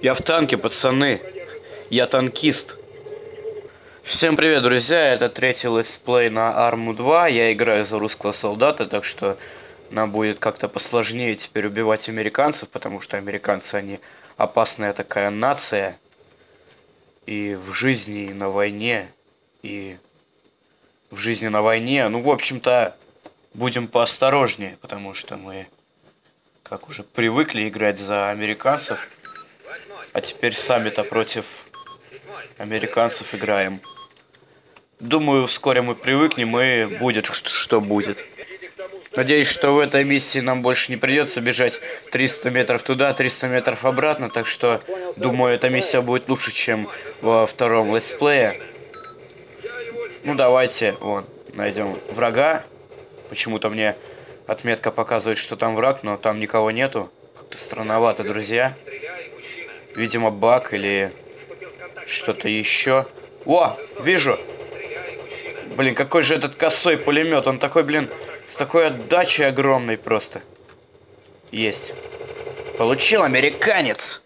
Я в танке, пацаны. Я танкист. Всем привет, друзья. Это третий летсплей на Арму 2. Я играю за русского солдата, так что нам будет как-то посложнее теперь убивать американцев, потому что американцы, они опасная такая нация. И в жизни, и на войне, и в жизни на войне. Ну, в общем-то, будем поосторожнее, потому что мы, как уже привыкли играть за американцев, а теперь сами-то против американцев играем. Думаю, вскоре мы привыкнем и будет, что будет. Надеюсь, что в этой миссии нам больше не придется бежать 300 метров туда, 300 метров обратно, так что, думаю, эта миссия будет лучше, чем во втором летсплее. Ну, давайте, вон, найдем врага. Почему-то мне отметка показывает, что там враг, но там никого нету. Как-то странновато, друзья. Видимо, баг или что-то еще. О, вижу! Блин, какой же этот косой пулемет. Он такой, блин, с такой отдачей огромной просто. Есть. Получил американец.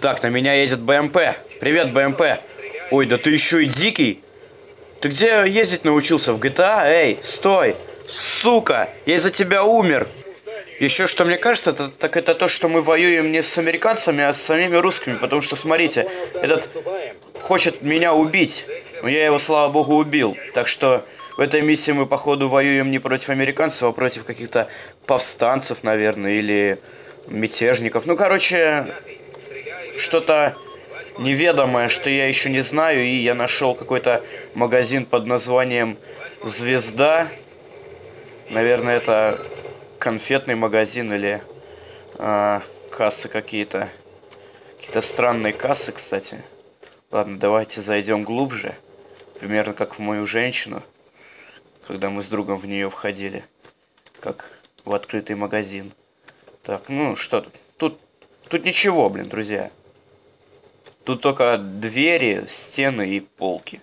Так, на меня едет БМП. Привет, БМП. Ой, да ты еще и дикий. Ты где ездить научился? В GTA? Эй, стой! Сука! Я из-за тебя умер! Еще что мне кажется, это, так это то, что мы воюем не с американцами, а с самими русскими. Потому что, смотрите, этот хочет меня убить. Но я его, слава богу, убил. Так что в этой миссии мы, походу, воюем не против американцев, а против каких-то повстанцев, наверное, или мятежников. Ну, короче, что-то неведомое, что я еще не знаю, и я нашел какой-то магазин под названием «Звезда». Наверное, это конфетный магазин или э, кассы какие-то. Какие-то странные кассы, кстати. Ладно, давайте зайдем глубже. Примерно как в мою женщину, когда мы с другом в нее входили. Как в открытый магазин. Так, ну что тут? Тут, тут ничего, блин, друзья. Тут только двери, стены и полки.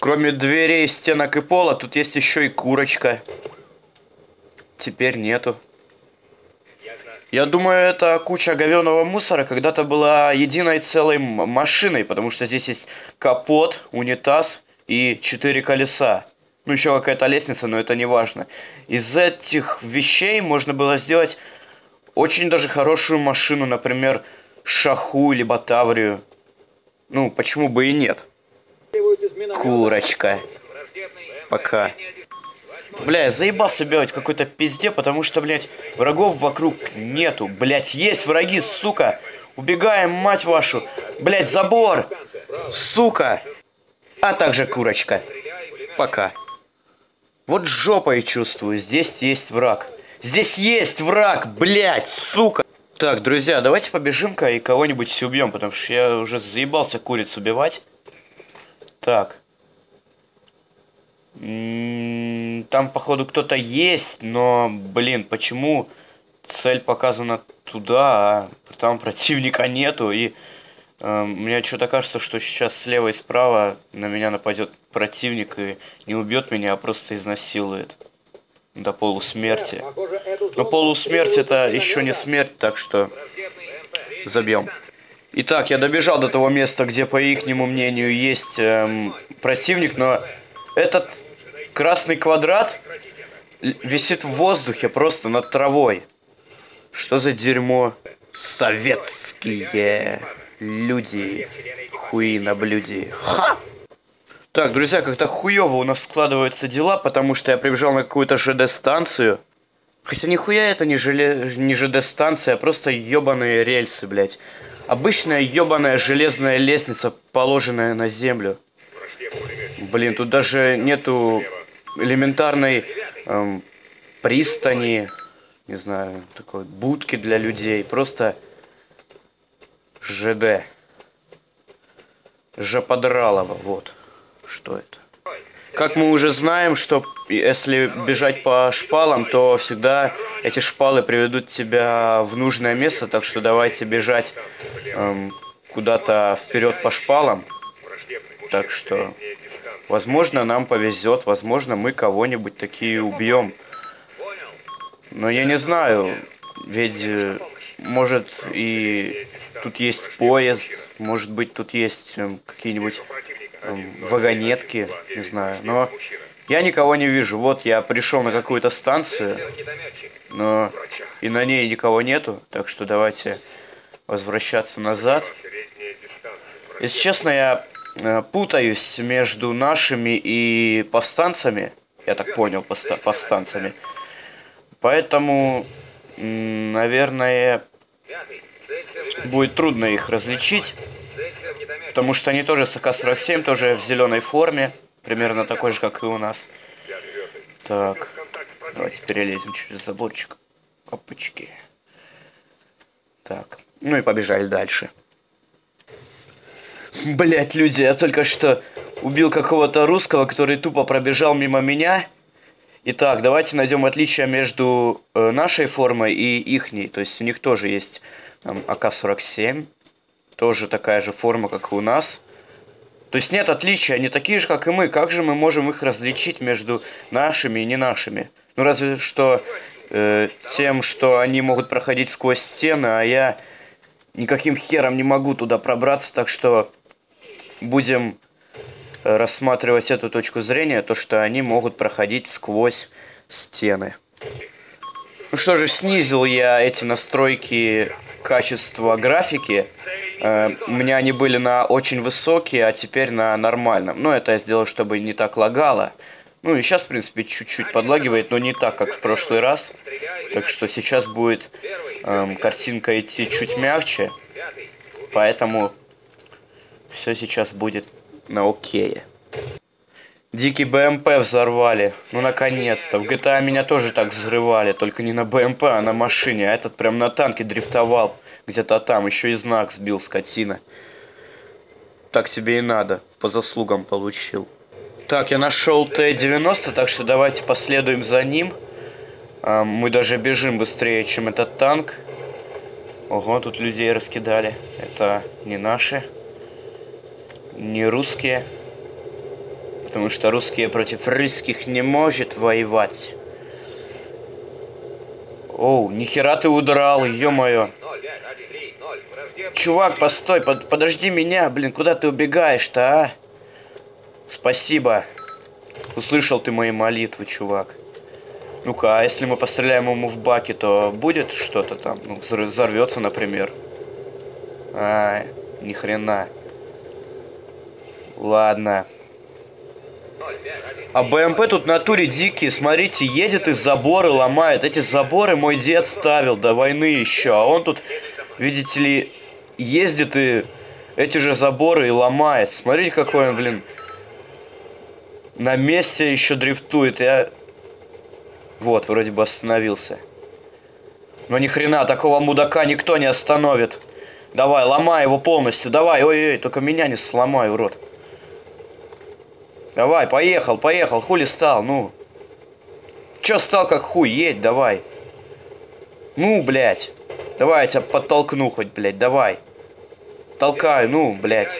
Кроме дверей, стенок и пола, тут есть еще и курочка. Теперь нету. Я думаю, эта куча говеного мусора когда-то была единой целой машиной, потому что здесь есть капот, унитаз и четыре колеса. Ну, еще какая-то лестница, но это не важно. Из этих вещей можно было сделать очень даже хорошую машину, например, Шаху или Батаврию. Ну, почему бы и нет? Курочка. Пока. Бля, я заебался бегать какой-то пизде, потому что, блядь, врагов вокруг нету. Блядь, есть враги, сука. Убегаем, мать вашу. Блядь, забор. Сука. А также курочка. Пока. Вот жопой чувствую, здесь есть враг. Здесь есть враг, блядь, сука. Так, друзья, давайте побежим-ка и кого-нибудь убьем, потому что я уже заебался куриц убивать. Так. Там, походу, кто-то есть, но, блин, почему цель показана туда, а там противника нету, и э, мне что-то кажется, что сейчас слева и справа на меня нападет противник и не убьет меня, а просто изнасилует до полусмерти. Но полусмерть это еще не смерть, так что забьем. Итак, я добежал до того места, где, по их мнению, есть эм, противник, но этот красный квадрат висит в воздухе просто над травой. Что за дерьмо? Советские люди. Хуи на блюде. Ха! Так, друзья, как-то хуево у нас складываются дела, потому что я прибежал на какую-то ЖД-станцию. Хотя нихуя это не, желе... не ЖД-станция, а просто ебаные рельсы, блядь. Обычная ебаная железная лестница, положенная на землю. Блин, тут даже нету элементарной эм, пристани, не знаю, такой будки для людей. Просто ЖД. Жоподралово, вот. Что это? Как мы уже знаем, что если бежать по шпалам, то всегда эти шпалы приведут тебя в нужное место, так что давайте бежать эм, куда-то вперед по шпалам. Так что Возможно, нам повезет, возможно, мы кого-нибудь такие убьем. Но я не знаю, ведь э, может и тут есть поезд, может быть тут есть эм, какие-нибудь эм, вагонетки, не знаю. Но я никого не вижу. Вот я пришел на какую-то станцию, но и на ней никого нету, так что давайте возвращаться назад. Если честно, я путаюсь между нашими и повстанцами. Я так понял, повстанцами. Поэтому, наверное, будет трудно их различить. Потому что они тоже с АК-47, тоже в зеленой форме. Примерно такой же, как и у нас. Так, давайте перелезем через заборчик. Опачки. Так, ну и побежали дальше. Блять, люди, я только что убил какого-то русского, который тупо пробежал мимо меня. Итак, давайте найдем отличия между э, нашей формой и ихней. То есть у них тоже есть там, АК-47. Тоже такая же форма, как и у нас. То есть нет отличия, они такие же, как и мы. Как же мы можем их различить между нашими и не нашими? Ну разве что э, тем, что они могут проходить сквозь стены, а я никаким хером не могу туда пробраться, так что будем э, рассматривать эту точку зрения, то что они могут проходить сквозь стены. Ну что же, снизил я эти настройки качества графики. Э, у меня они были на очень высокие, а теперь на нормальном. Ну, это я сделал, чтобы не так лагало. Ну и сейчас, в принципе, чуть-чуть подлагивает, но не так, как в прошлый раз. Так что сейчас будет эм, картинка идти чуть мягче. Поэтому все сейчас будет на окее. Дикий БМП взорвали. Ну, наконец-то. В GTA меня тоже так взрывали. Только не на БМП, а на машине. А этот прям на танке дрифтовал. Где-то там. Еще и знак сбил, скотина. Так тебе и надо. По заслугам получил. Так, я нашел Т-90, так что давайте последуем за ним. А, мы даже бежим быстрее, чем этот танк. Ого, тут людей раскидали. Это не наши. Не русские. Потому что русские против русских не может воевать. Оу, нихера ты удрал, ё-моё. Чувак, постой, под, подожди меня, блин, куда ты убегаешь-то, а? Спасибо. Услышал ты мои молитвы, чувак. Ну-ка, а если мы постреляем ему в баке, то будет что-то там? Ну, взорвется, например. А, ни хрена. Ладно. А БМП тут на туре дикие, смотрите, едет и заборы ломает. Эти заборы мой дед ставил до войны еще, а он тут, видите ли, ездит и эти же заборы и ломает. Смотрите, какой он, блин, на месте еще дрифтует. Я... Вот, вроде бы остановился. Но ни хрена, такого мудака никто не остановит. Давай, ломай его полностью. Давай, ой-ой, только меня не сломай, урод. Давай, поехал, поехал. Хули стал, ну. Че стал как хуй? Едь, давай. Ну, блядь. Давай, я тебя подтолкну хоть, блядь, давай. Толкай, ну, блядь.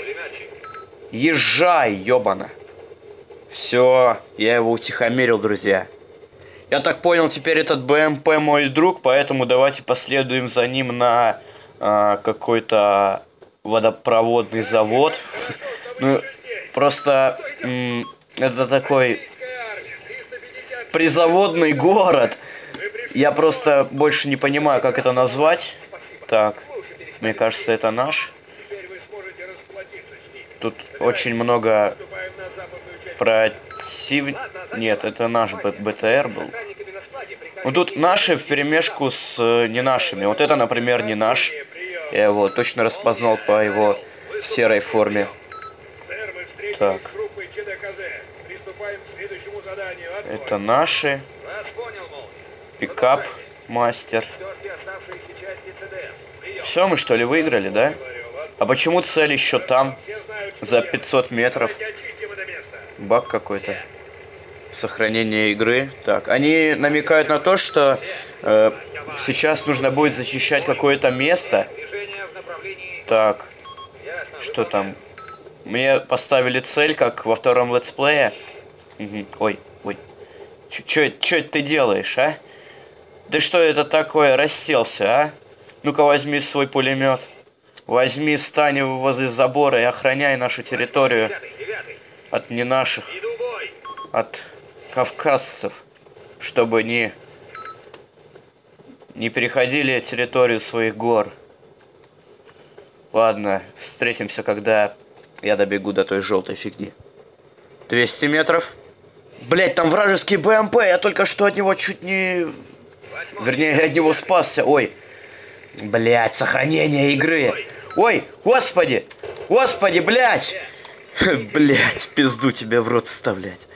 Езжай, ёбана. Все, я его утихомирил, друзья. Я так понял, теперь этот БМП мой друг, поэтому давайте последуем за ним на э, какой-то водопроводный завод. ну, просто это такой призаводный город. Я просто больше не понимаю, как это назвать. Так, мне кажется, это наш. Тут очень много против... Нет, это наш БТР был. Ну тут наши в перемешку с э, не нашими. Вот это, например, не наш. Я его точно распознал по его серой форме. Так. Это наши. Пикап мастер. Все, мы что ли выиграли, да? А почему цель еще там? За 500 метров. Баг какой-то. Сохранение игры. Так, они намекают на то, что э, сейчас нужно будет зачищать какое-то место. Так, что там? Мне поставили цель, как во втором летсплее. Ой, ой. Чё, чё ты делаешь, а? Да что это такое, расселся, а? Ну-ка возьми свой пулемет. Возьми, стань возле забора и охраняй нашу территорию от не наших, от кавказцев, чтобы не, не переходили территорию своих гор. Ладно, встретимся, когда я добегу до той желтой фигни. 200 метров. Блять, там вражеский БМП, я только что от него чуть не... Вернее, от него спасся. Ой. Блять, сохранение игры. Ой, господи! Господи, блять! Блять, пизду тебе в рот вставлять.